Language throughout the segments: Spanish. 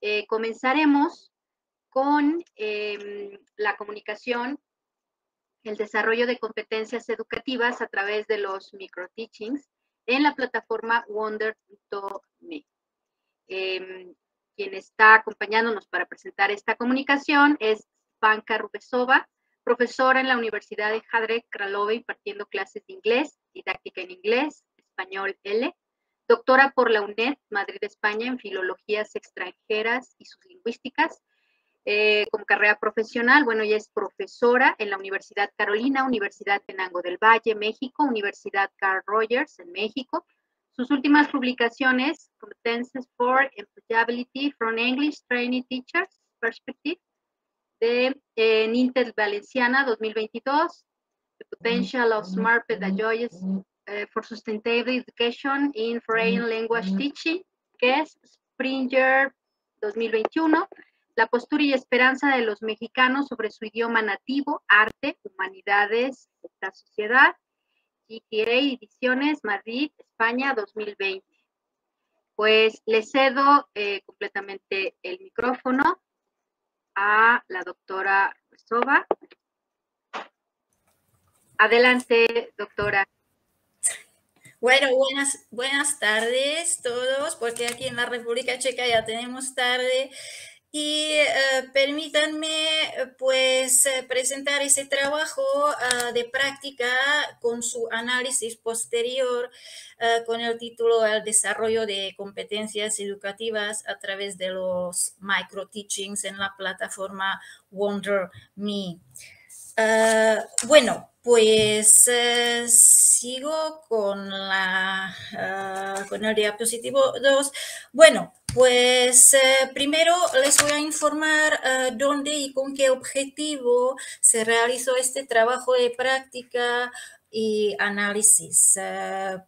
eh, comenzaremos con em, la comunicación, el desarrollo de competencias educativas a través de los micro-teachings en la plataforma Wonder.me. Em, quien está acompañándonos para presentar esta comunicación es Panka Rubesova, profesora en la Universidad de Jadre Kralove impartiendo clases de inglés, didáctica en inglés, español L, doctora por la UNED, Madrid, España, en filologías extranjeras y sus lingüísticas. Eh, como carrera profesional, bueno, ella es profesora en la Universidad Carolina, Universidad Tenango del Valle, México, Universidad Carl Rogers en México. Sus últimas publicaciones, Competences for Employability from English Training Teachers Perspective, de Intel Valenciana 2022, The Potential of Smart Pedagogies eh, for Sustainable Education in Foreign Language Teaching, que es Springer 2021, La postura y esperanza de los mexicanos sobre su idioma nativo, arte, humanidades, la sociedad, GTA Ediciones, Madrid, España 2020. Pues le cedo eh, completamente el micrófono a la doctora Rosova. Adelante, doctora. Bueno, buenas, buenas tardes todos, porque aquí en la República Checa ya tenemos tarde. Y eh, permítanme pues eh, presentar ese trabajo ah, de práctica con su análisis posterior ah, con el título El desarrollo de competencias educativas a través de los micro teachings en la plataforma WonderMe. Me. Ah, bueno, pues eh, sigo con, la, ah, con el diapositivo 2. Bueno, pues eh, primero les voy a informar uh, dónde y con qué objetivo se realizó este trabajo de práctica y análisis.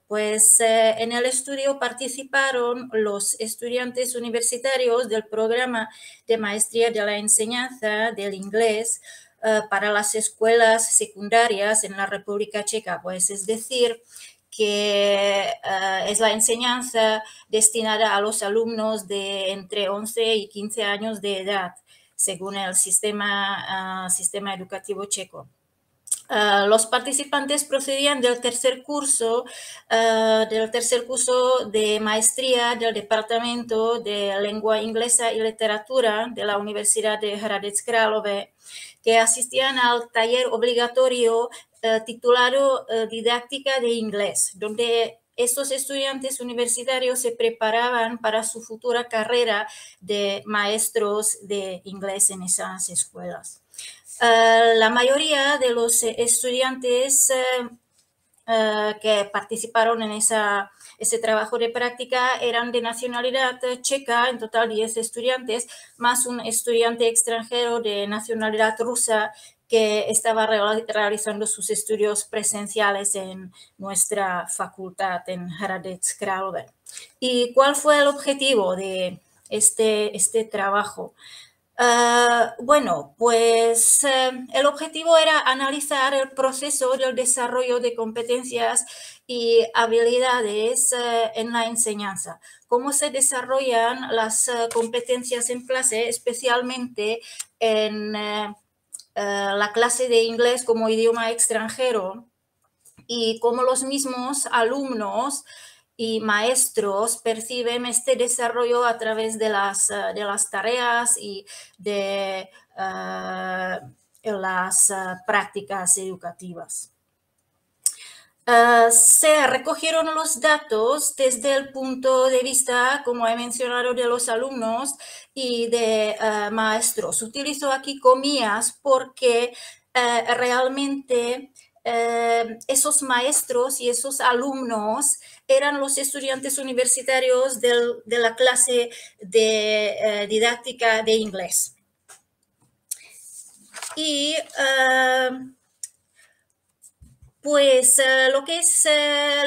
pues en el estudio participaron los estudiantes universitarios del programa de maestría de la enseñanza del inglés, eh, para las escuelas secundarias en la República Checa, pues es decir, que eh, es la enseñanza destinada a los alumnos de entre 11 y 15 años de edad, según el sistema, eh, sistema educativo checo. Los participantes procedían del tercer curso, del tercer curso de maestría del Departamento de Lengua Inglesa y Literatura de la Universidad de Hradec Králové que asistían al taller obligatorio eh, titulado Didáctica de Inglés, donde estos estudiantes universitarios se preparaban para su futura carrera de maestros de inglés en esas escuelas. Eh, la mayoría de los estudiantes que participaron en ese trabajo de práctica eran de nacionalidad checa, en total 10 estudiantes, más un estudiante extranjero de nacionalidad rusa que estaba realizando sus estudios presenciales en nuestra facultad en Hradec. ¿Y cuál fue el objetivo de este, este trabajo? Ah, bueno, pues eh, el objetivo era analizar el proceso del desarrollo de competencias y habilidades eh, en la enseñanza, cómo se desarrollan las eh, competencias en clase, especialmente en la clase de inglés como idioma extranjero y cómo los mismos alumnos y maestros perciben este desarrollo a través de las, eh, de las tareas y de eh, las eh, prácticas educativas. se recogieron los datos desde el punto de vista, como he mencionado, de los alumnos y de maestros. Utilizo aquí comillas porque realmente esos maestros y esos alumnos eran los estudiantes universitarios de la clase de eh, didáctica de inglés. Y eh, pues eh, lo, que es,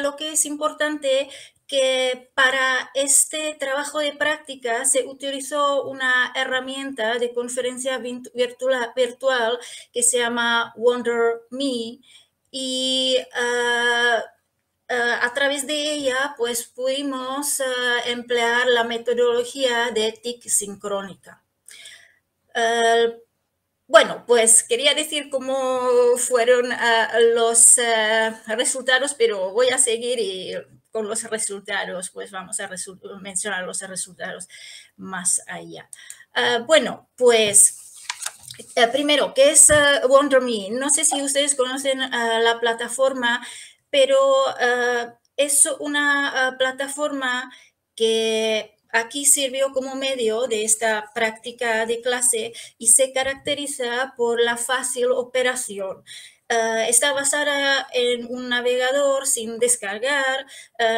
lo que es importante que para este trabajo de práctica se utilizó una herramienta de conferencia virtual, virtual que se llama WonderMe y a través de ella, pues pudimos emplear la metodología de TIC sincrónica. Bueno, pues quería decir cómo fueron los resultados, pero voy a seguir y con los resultados, pues vamos a mencionar los resultados más allá. bueno, pues eh, primero, ¿qué es WonderMe? No sé si ustedes conocen la plataforma, pero es una plataforma que aquí sirvió como medio de esta práctica de clase y se caracteriza por la fácil operación. está basada en un navegador sin descargar,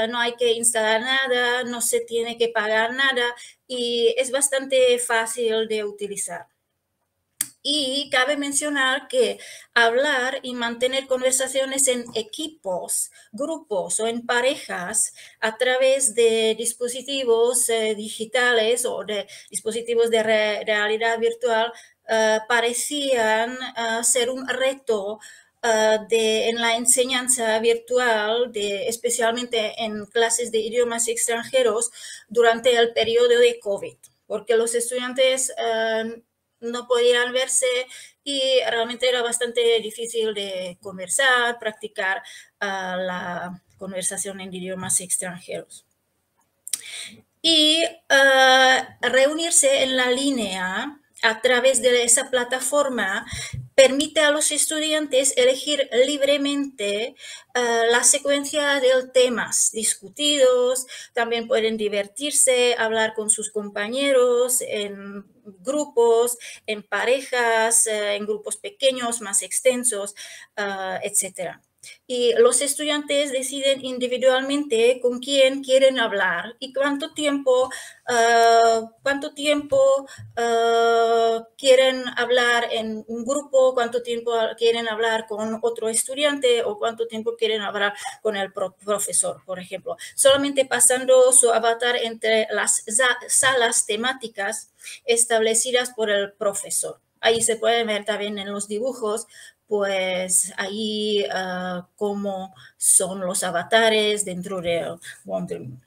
no hay que instalar nada, no se tiene que pagar nada y es bastante fácil de utilizar. Y cabe mencionar que hablar y mantener conversaciones en equipos, grupos o en parejas a través de dispositivos eh, digitales o de dispositivos de realidad virtual eh, parecían eh, ser un reto de, en la enseñanza virtual, de, especialmente en clases de idiomas extranjeros durante el periodo de COVID, porque los estudiantes no podían verse y realmente era bastante difícil de conversar, practicar ah, la conversación en idiomas extranjeros. Y ah, reunirse en la línea a través de esa plataforma permite a los estudiantes elegir libremente eh, la secuencia de temas discutidos, también pueden divertirse, hablar con sus compañeros en grupos, en parejas, eh, en grupos pequeños, más extensos, uh, etc y los estudiantes deciden individualmente con quién quieren hablar y cuánto tiempo, ah, cuánto tiempo ah, quieren hablar en un grupo, cuánto tiempo quieren hablar con otro estudiante o cuánto tiempo quieren hablar con el profesor, por ejemplo. Solamente pasando su avatar entre las salas temáticas establecidas por el profesor. Ahí se puede ver también en los dibujos pues ahí uh, cómo son los avatares dentro de WonderMe.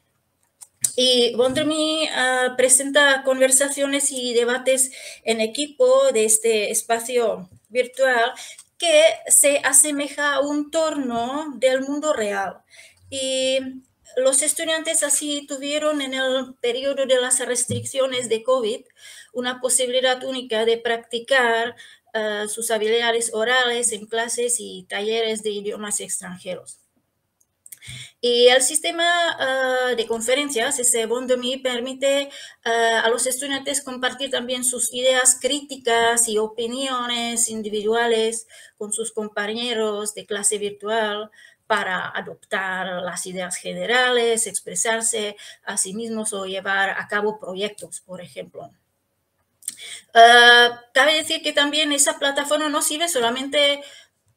Y WonderMe ah, presenta conversaciones y debates en equipo de este espacio virtual que se asemeja a un torno del mundo real. Y los estudiantes así tuvieron en el periodo de las restricciones de COVID una posibilidad única de practicar eh, sus habilidades orales en clases y talleres de idiomas extranjeros. Y el sistema eh, de conferencias, ese Bondomi, permite eh, a los estudiantes compartir también sus ideas críticas y opiniones individuales con sus compañeros de clase virtual para adoptar las ideas generales, expresarse a sí mismos o llevar a cabo proyectos, por ejemplo. Ah, cabe decir que también esa plataforma no sirve solamente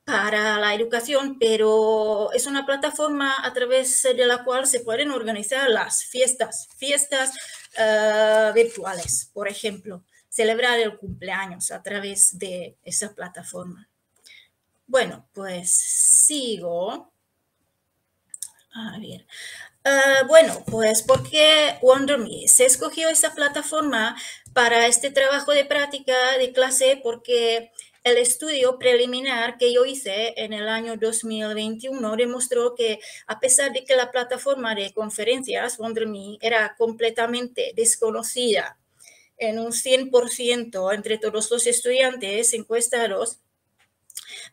para la educación, pero es una plataforma a través de la cual se pueden organizar las fiestas, fiestas ah, virtuales, por ejemplo, celebrar el cumpleaños a través de esa plataforma. Bueno, pues sigo. A ver. Ah, bueno, pues porque WonderMe se escogió esta plataforma para este trabajo de práctica de clase porque el estudio preliminar que yo hice en el año 2021 demostró que a pesar de que la plataforma de conferencias WonderMe era completamente desconocida en un 100% entre todos los estudiantes encuestados,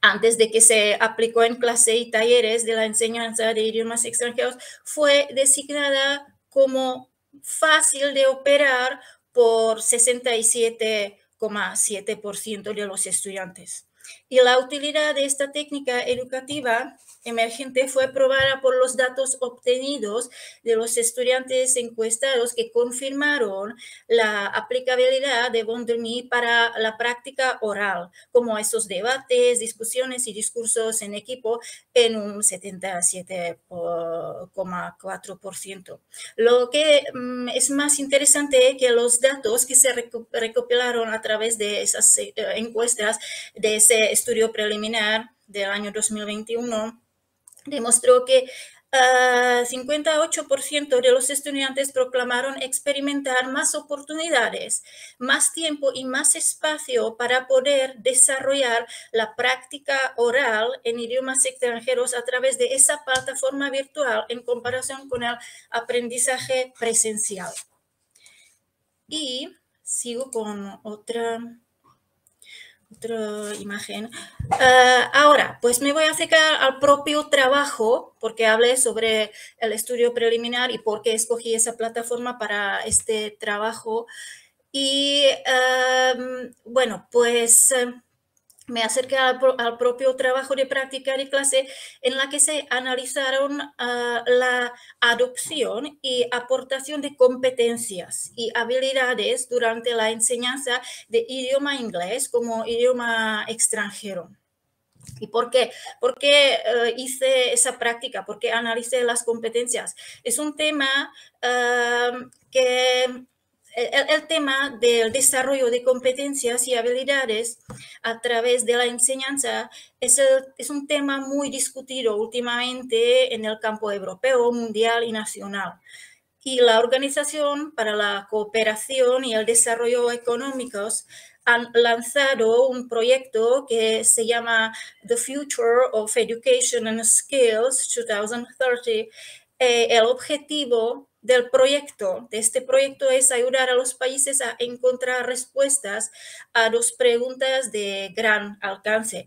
antes de que se aplicó en clase y talleres de la enseñanza de idiomas extranjeros, fue designada como fácil de operar por 67,7% de los estudiantes. Y la utilidad de esta técnica educativa emergente fue probada por los datos obtenidos de los estudiantes encuestados que confirmaron la aplicabilidad de WonderMe para la práctica oral, como esos debates, discusiones y discursos en equipo en un 77,4%. Lo que mm, es más interesante que los datos que se recopilaron a través de esas eh, encuestas de ese estudio preliminar del año 2021 demostró que 58% de los estudiantes proclamaron experimentar más oportunidades, más tiempo y más espacio para poder desarrollar la práctica oral en idiomas extranjeros a través de esa plataforma virtual en comparación con el aprendizaje presencial. Y sigo con otra otra imagen. Ah, ahora, pues me voy a acercar al propio trabajo, porque hablé sobre el estudio preliminar y por qué escogí esa plataforma para este trabajo. Y bueno, pues me acerqué al, propio trabajo de práctica de clase en la que se analizaron ah, la adopción y aportación de competencias y habilidades durante la enseñanza de idioma inglés como idioma extranjero. ¿Y por qué? ¿Por qué eh, hice esa práctica? ¿Por qué analicé las competencias? Es un tema ah, que el, tema del desarrollo de competencias y habilidades a través de la enseñanza es, es, un tema muy discutido últimamente en el campo europeo, mundial y nacional. Y la Organización para la Cooperación y el Desarrollo Económicos han lanzado un proyecto que se llama The Future of Education and Skills 2030. Eh, el objetivo del proyecto, de este proyecto es ayudar a los países a encontrar respuestas a dos preguntas de gran alcance.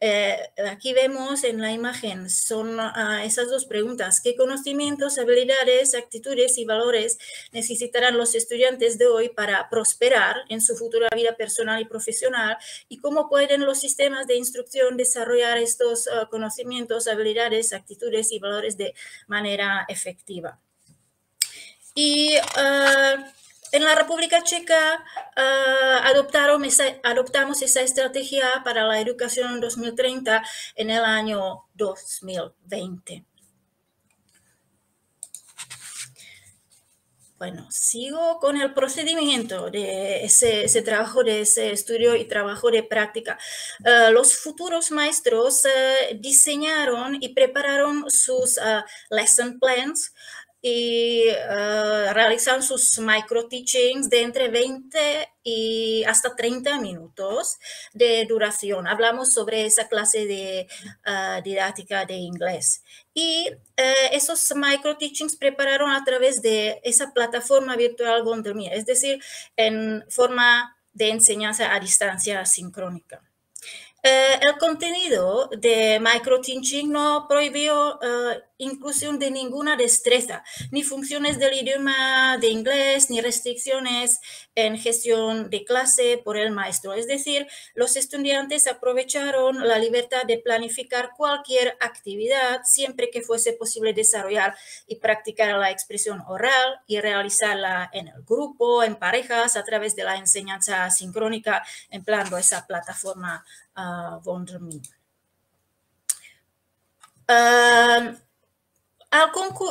Eh, aquí vemos en la imagen, son ah, esas dos preguntas. ¿Qué conocimientos, habilidades, actitudes y valores necesitarán los estudiantes de hoy para prosperar en su futura vida personal y profesional? ¿Y cómo pueden los sistemas de instrucción desarrollar estos ah, conocimientos, habilidades, actitudes y valores de manera efectiva? Y ah, en la República Checa ah, adoptaron adoptamos esa estrategia para la educación en 2030 en el año 2020. Bueno, sigo con el procedimiento de ese, trabajo, de ese estudio y trabajo de práctica. Ah, los futuros maestros diseñaron y prepararon sus lesson plans y uh, realizan sus micro teachings de entre 20 y hasta 30 minutos de duración. Hablamos sobre esa clase de uh, didáctica de inglés. Y uh, esos micro teachings prepararon a través de esa plataforma virtual Wonderme, es decir, en forma de enseñanza a distancia sincrónica. El contenido de microteaching no prohibió inclusión de ninguna destreza, ni funciones del idioma de inglés, ni restricciones en gestión de clase por el maestro. Es decir, los estudiantes aprovecharon la libertad de planificar cualquier actividad siempre que fuese posible desarrollar y practicar la expresión oral y realizarla en el grupo, en parejas, a través de la enseñanza sincrónica, empleando esa plataforma uh,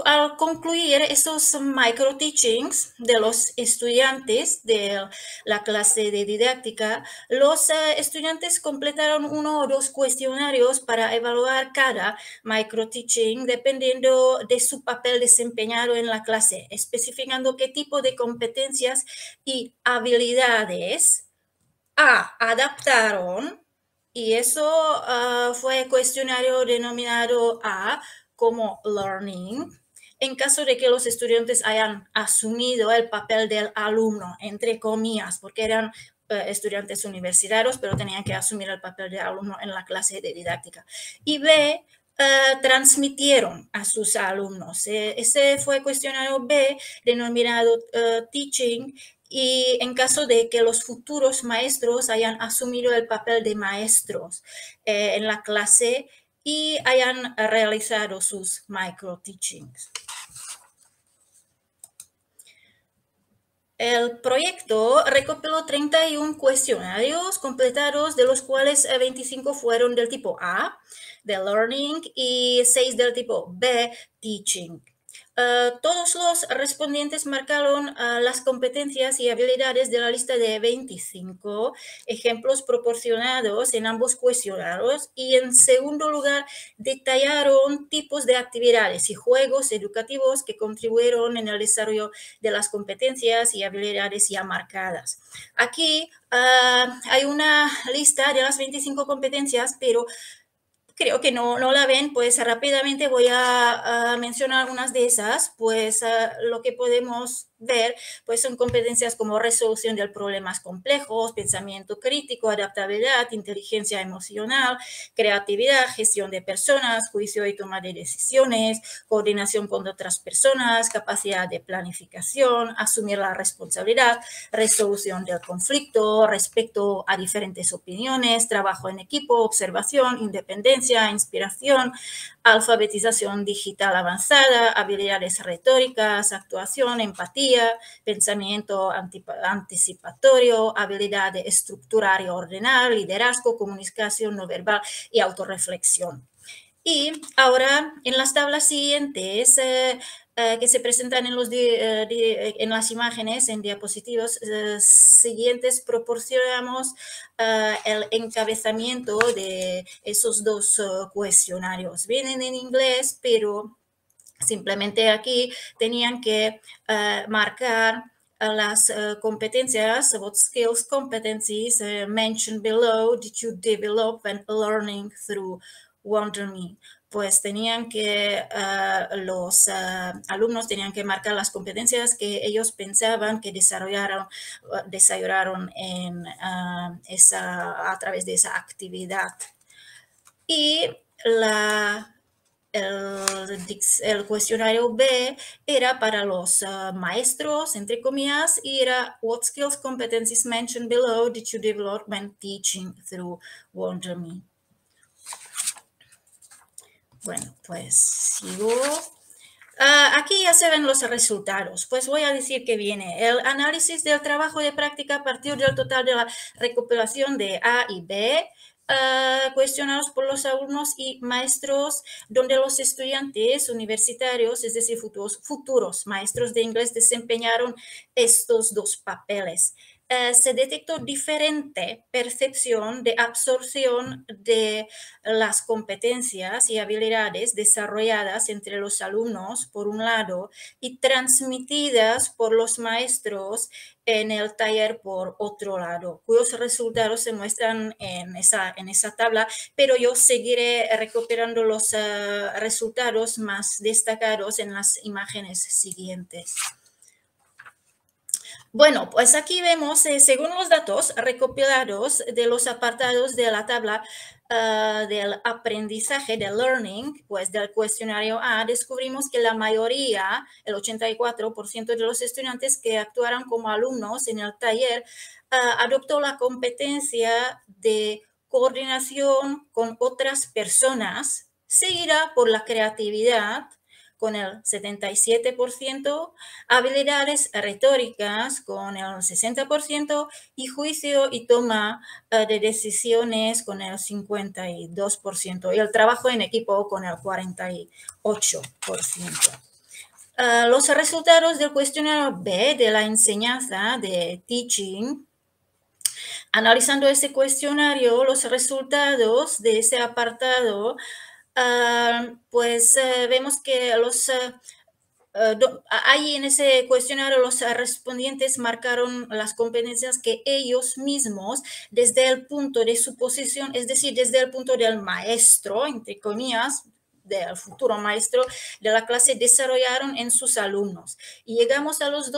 al, concluir estos micro teachings de los estudiantes de la clase de didáctica, los uh, estudiantes completaron uno o dos cuestionarios para evaluar cada micro teaching dependiendo de su papel desempeñado en la clase, especificando qué tipo de competencias y habilidades A adaptaron y eso uh, fue cuestionario denominado A como learning. En caso de que los estudiantes hayan asumido el papel del alumno, entre comillas, porque eran uh, estudiantes universitarios, pero tenían que asumir el papel de alumno en la clase de didáctica. Y B, Uh, transmitieron a sus alumnos. E, ese fue cuestionario B, denominado uh, Teaching, y en caso de que los futuros maestros hayan asumido el papel de maestros eh, en la clase y hayan realizado sus micro teachings. El proyecto recopiló 31 cuestionarios completados, de los cuales 25 eh, fueron del tipo A, de Learning, y 6 del tipo B, Teaching. Uh, todos los respondientes marcaron uh, las competencias y habilidades de la lista de 25 ejemplos proporcionados en ambos cuestionarios y en segundo lugar detallaron tipos de actividades y juegos educativos que contribuyeron en el desarrollo de las competencias y habilidades ya marcadas. Aquí uh, hay una lista de las 25 competencias, pero creo que no, no la ven, pues rápidamente voy a, mencionar algunas de esas, pues lo que podemos ver, pues son competencias como resolución de problemas complejos, pensamiento crítico, adaptabilidad, inteligencia emocional, creatividad, gestión de personas, juicio y toma de decisiones, coordinación con otras personas, capacidad de planificación, asumir la responsabilidad, resolución del conflicto, respecto a diferentes opiniones, trabajo en equipo, observación, independencia, inspiración, alfabetización digital avanzada, habilidades retóricas, actuación, empatía, pensamiento anticipatorio, habilidad de estructurar y ordenar, liderazgo, comunicación no verbal y autorreflexión. Y ahora en las tablas siguientes eh, eh, que se presentan en, los eh, en las imágenes, en diapositivos eh, siguientes, proporcionamos el encabezamiento de esos dos cuestionarios. Vienen en inglés, pero simplemente aquí tenían que marcar las competencias, what skills competencies mentioned below did you develop when learning through WonderMe pues tenían que, ah, los ah, alumnos tenían que marcar las competencias que ellos pensaban que desarrollaron, ah, desarrollaron en, esa, a través de esa actividad. Y la, el, el, cuestionario B era para los maestros, entre comillas, y era What skills, competencies mentioned below did you develop when teaching through WonderMe? Bueno, pues sigo. Ah, aquí ya se ven los resultados. Pues voy a decir que viene el análisis del trabajo de práctica a partir del total de la recopilación de A y B, ah, cuestionados por los alumnos y maestros, donde los estudiantes universitarios, es decir, futuros maestros de inglés, desempeñaron estos dos papeles. Eh, se detectó diferente percepción de absorción de las competencias y habilidades desarrolladas entre los alumnos, por un lado, y transmitidas por los maestros en el taller por otro lado, cuyos resultados se muestran en esa, en esa tabla, pero yo seguiré recuperando los eh, resultados más destacados en las imágenes siguientes. Bueno, pues aquí vemos, eh, según los datos recopilados de los apartados de la tabla ah, del aprendizaje, de learning, pues del cuestionario A, descubrimos que la mayoría, el 84% de los estudiantes que actuaron como alumnos en el taller, ah, adoptó la competencia de coordinación con otras personas, seguida por la creatividad, con el 77%, habilidades retóricas con el 60% y juicio y toma eh, de decisiones con el 52% y el trabajo en equipo con el 48%. Eh, los resultados del cuestionario B de la enseñanza de teaching Analizando ese cuestionario, los resultados de ese apartado Ah, pues eh, vemos que los... Eh, eh, ahí en ese cuestionario los respondientes marcaron las competencias que ellos mismos, desde el punto de su posición, es decir, desde el punto del maestro, entre comillas, del futuro maestro de la clase desarrollaron en sus alumnos. Y llegamos a los,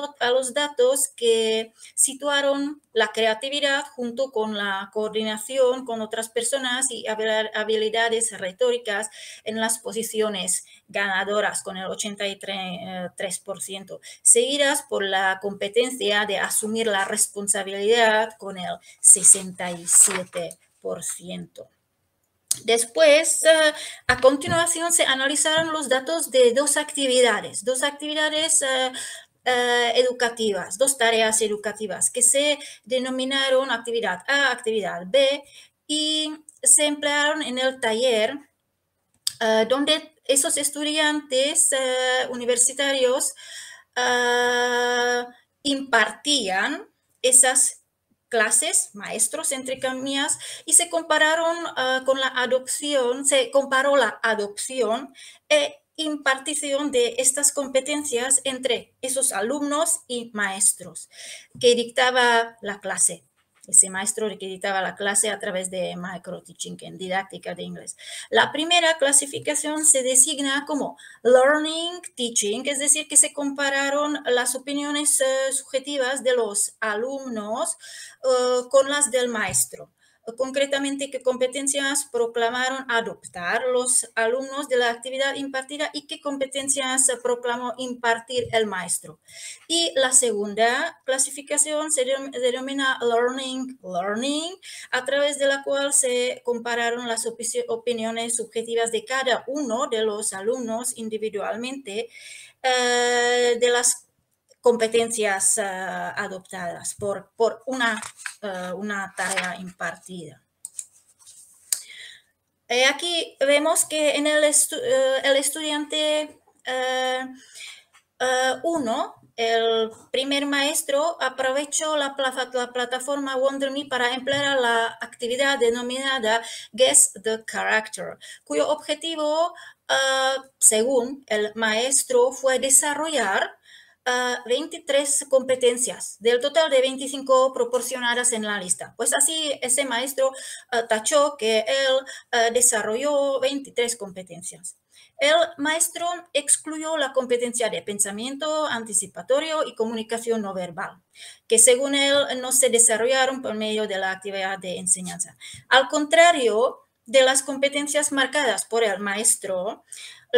datos que situaron la creatividad junto con la coordinación con otras personas y habilidades retóricas en las posiciones ganadoras con el 83%, seguidas por la competencia de asumir la responsabilidad con el 67%. Después, eh, a continuación, se analizaron los datos de dos actividades, dos actividades eh, eh, educativas, dos tareas educativas que se denominaron actividad A, actividad B y se emplearon en el taller donde esos estudiantes universitarios impartían esas clases, maestros, entre comillas, y se compararon con la adopción, se comparó la adopción e impartición de estas competencias entre esos alumnos y maestros que dictaba la clase ese maestro que dictaba la clase a través de micro teaching en didáctica de inglés. La primera clasificación se designa como learning teaching, es decir, que se compararon las opiniones eh, subjetivas de los alumnos eh, con las del maestro concretamente qué competencias proclamaron adoptar los alumnos de la actividad impartida y qué competencias proclamó impartir el maestro. Y la segunda clasificación se denomina learning learning, a través de la cual se compararon las opiniones subjetivas de cada uno de los alumnos individualmente eh, de las competencias ah, adoptadas por, por una, ah, una tarea impartida. Eh, aquí vemos que en el, eh, el estudiante 1, eh, el primer maestro aprovechó la, la plataforma WonderMe para emplear la actividad denominada Guess the Character, cuyo objetivo, según el maestro, fue desarrollar 23 competencias del total de 25 proporcionadas en la lista. Pues así ese maestro uh, tachó que él uh, desarrolló 23 competencias. El maestro excluyó la competencia de pensamiento anticipatorio y comunicación no verbal, que según él no se desarrollaron por medio de la actividad de enseñanza. Al contrario de las competencias marcadas por el maestro,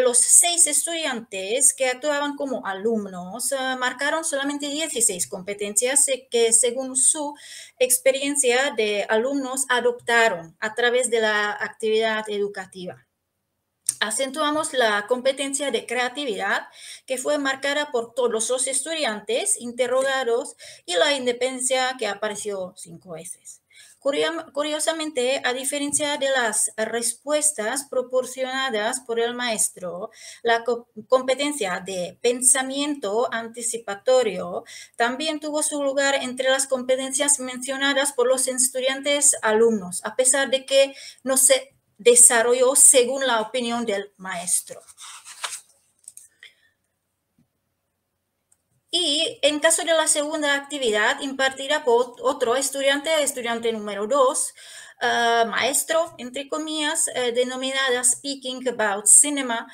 los seis estudiantes que actuaban como alumnos eh, marcaron solamente 16 competencias que según su experiencia de alumnos adoptaron a través de la actividad educativa. Acentuamos la competencia de creatividad que fue marcada por todos los estudiantes interrogados y la independencia que apareció cinco veces. Curiosamente, a diferencia de las respuestas proporcionadas por el maestro, la competencia de pensamiento anticipatorio también tuvo su lugar entre las competencias mencionadas por los estudiantes alumnos, a pesar de que no se desarrolló según la opinión del maestro. Y en caso de la segunda actividad, impartirá por otro estudiante, estudiante número dos, ah, maestro, entre comillas, eh, denominada Speaking About Cinema.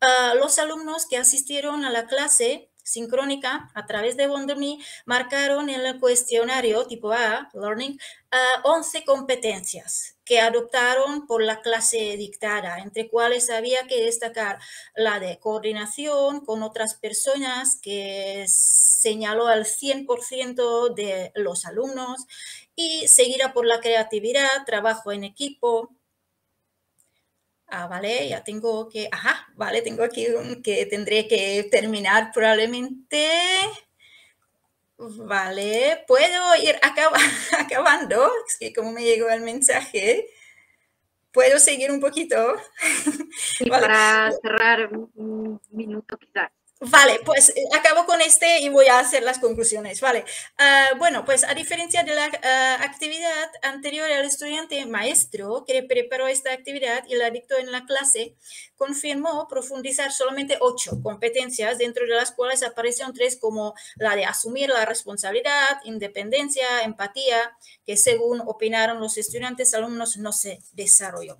Ah, los alumnos que asistieron a la clase sincrónica a través de WonderMe marcaron en el cuestionario tipo A, Learning, 11 competencias que adoptaron por la clase dictada, entre cuales había que destacar la de coordinación con otras personas que señaló al 100% de los alumnos y seguida por la creatividad, trabajo en equipo, Ah, vale, ya tengo que, ajá, vale, tengo aquí que tendré que terminar probablemente. Vale, puedo ir acabando, es que como me llegó el mensaje, puedo seguir un poquito. para cerrar un minuto quizás. Vale, pues eh, acabo con este y voy a hacer las conclusiones. Vale, ah, bueno, pues a diferencia de la ah, actividad anterior, el estudiante maestro que preparó esta actividad y la dictó en la clase, confirmó profundizar solamente ocho competencias, dentro de las cuales aparecieron tres como la de asumir la responsabilidad, independencia, empatía, que según opinaron los estudiantes alumnos no se desarrolló.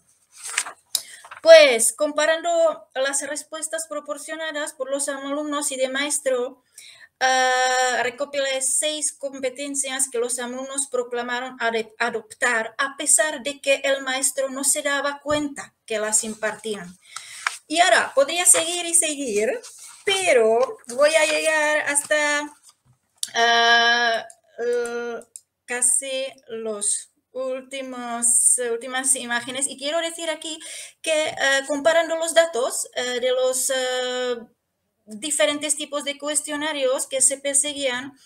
Pues comparando las respuestas proporcionadas por los alumnos y de maestro, uh, recopilé seis competencias que los alumnos proclamaron adoptar a pesar de que el maestro no se daba cuenta que las impartían. Y ahora podría seguir y seguir, pero voy a llegar hasta ah, casi los últimas, últimas imágenes. Y quiero decir aquí que eh, comparando los datos eh, de los eh, diferentes tipos de cuestionarios que se perseguían, eh,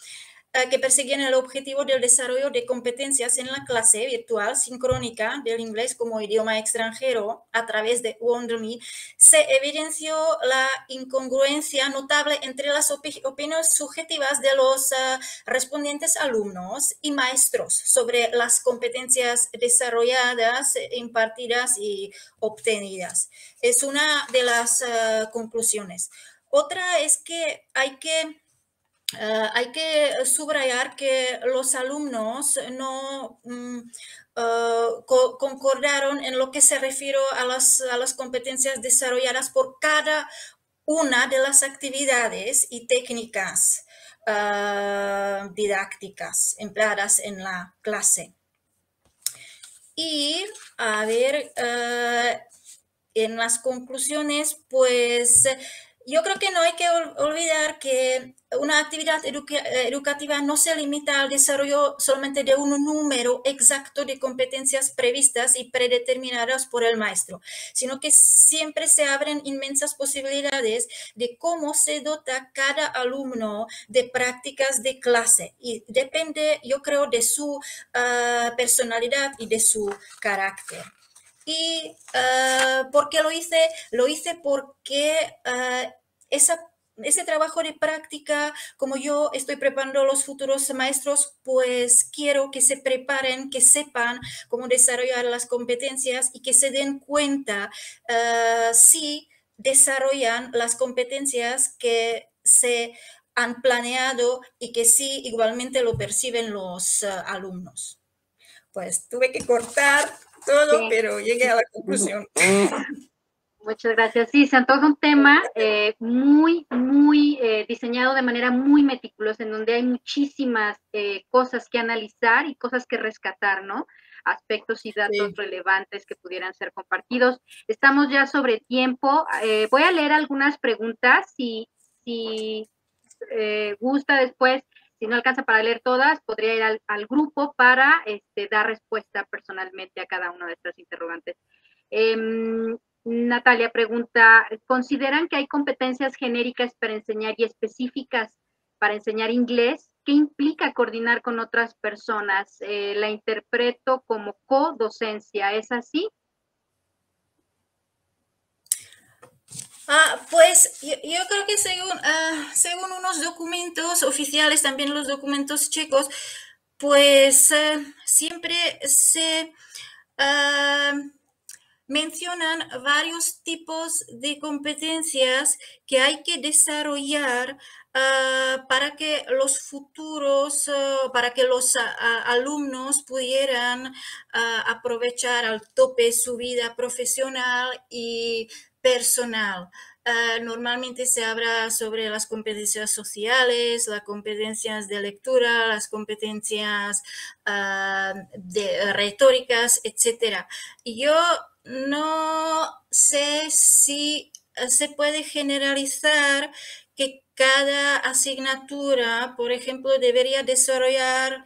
que persiguen el objetivo del desarrollo de competencias en la clase virtual sincrónica del inglés como idioma extranjero a través de WonderMe, se evidenció la incongruencia notable entre las opiniones subjetivas de los eh, respondientes alumnos y maestros sobre las competencias desarrolladas, impartidas y obtenidas. Es una de las eh, conclusiones. Otra es que hay que eh, hay que subrayar que los alumnos no mm, eh, concordaron en lo que se refiere a las, competencias desarrolladas por cada una de las actividades y técnicas eh, didácticas empleadas en la clase. Y a ver, en las conclusiones, pues yo creo que no hay que olvidar que una actividad educativa no se limita al desarrollo solamente de un número exacto de competencias previstas y predeterminadas por el maestro, sino que siempre se abren inmensas posibilidades de cómo se dota cada alumno de prácticas de clase y depende, yo creo, de su ah, personalidad y de su carácter. ¿Y uh, por qué lo hice? Lo hice porque uh, esa, ese trabajo de práctica, como yo estoy preparando a los futuros maestros, pues quiero que se preparen, que sepan cómo desarrollar las competencias y que se den cuenta uh, si desarrollan las competencias que se han planeado y que sí igualmente lo perciben los alumnos. Pues tuve que cortar todo, pero llegué a la conclusión. Muchas gracias. Sí, se antoja un tema eh, muy, muy eh, diseñado de manera muy meticulosa, en donde hay muchísimas eh, cosas que analizar y cosas que rescatar, ¿no? Aspectos y datos relevantes que pudieran ser compartidos. Estamos ya sobre tiempo. voy a leer algunas preguntas. Si, si gusta después si no alcanza para leer todas, podría ir al, grupo para este, dar respuesta personalmente a cada una de estas interrogantes. Em, Natalia pregunta, ¿consideran que hay competencias genéricas para enseñar y específicas para enseñar inglés? ¿Qué implica coordinar con otras personas? Eh, la interpreto como co-docencia, ¿es así? Ah, pues yo, creo que según, ah, según unos documentos oficiales, también los documentos checos, pues eh, siempre se ah, mencionan varios tipos de competencias que hay que desarrollar para que los futuros, para que los alumnos pudieran aprovechar al tope su vida profesional y personal. Ah, normalmente se habla sobre las competencias sociales, las competencias de lectura, las competencias uh, de retóricas, etc. Yo no sé si se puede generalizar que cada asignatura, por ejemplo, debería desarrollar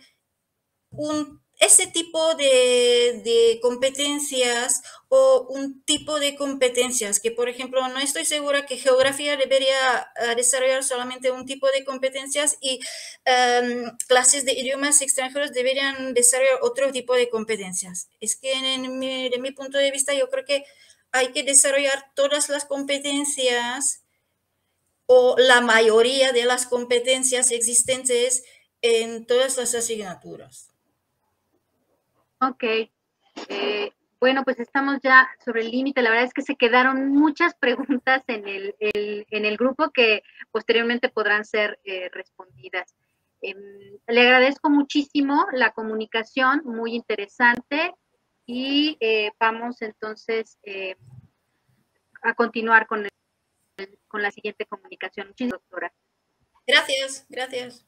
un ese tipo de, competencias o un tipo de competencias que, por ejemplo, no estoy segura que geografía debería eh, desarrollar solamente un tipo de competencias y em, clases de idiomas extranjeros deberían desarrollar otro tipo de competencias. Es que en mi, de mi punto de vista yo creo que hay que desarrollar todas las competencias o la mayoría de las competencias existentes en todas las asignaturas. Ok. Eh, bueno, pues estamos ya sobre el límite. La verdad es que se quedaron muchas preguntas en el, en el grupo que posteriormente podrán ser eh, respondidas. Em, le agradezco muchísimo la comunicación, muy interesante. Y eh, vamos entonces a continuar con, con la siguiente comunicación. Muchísimas doctora. Gracias, gracias.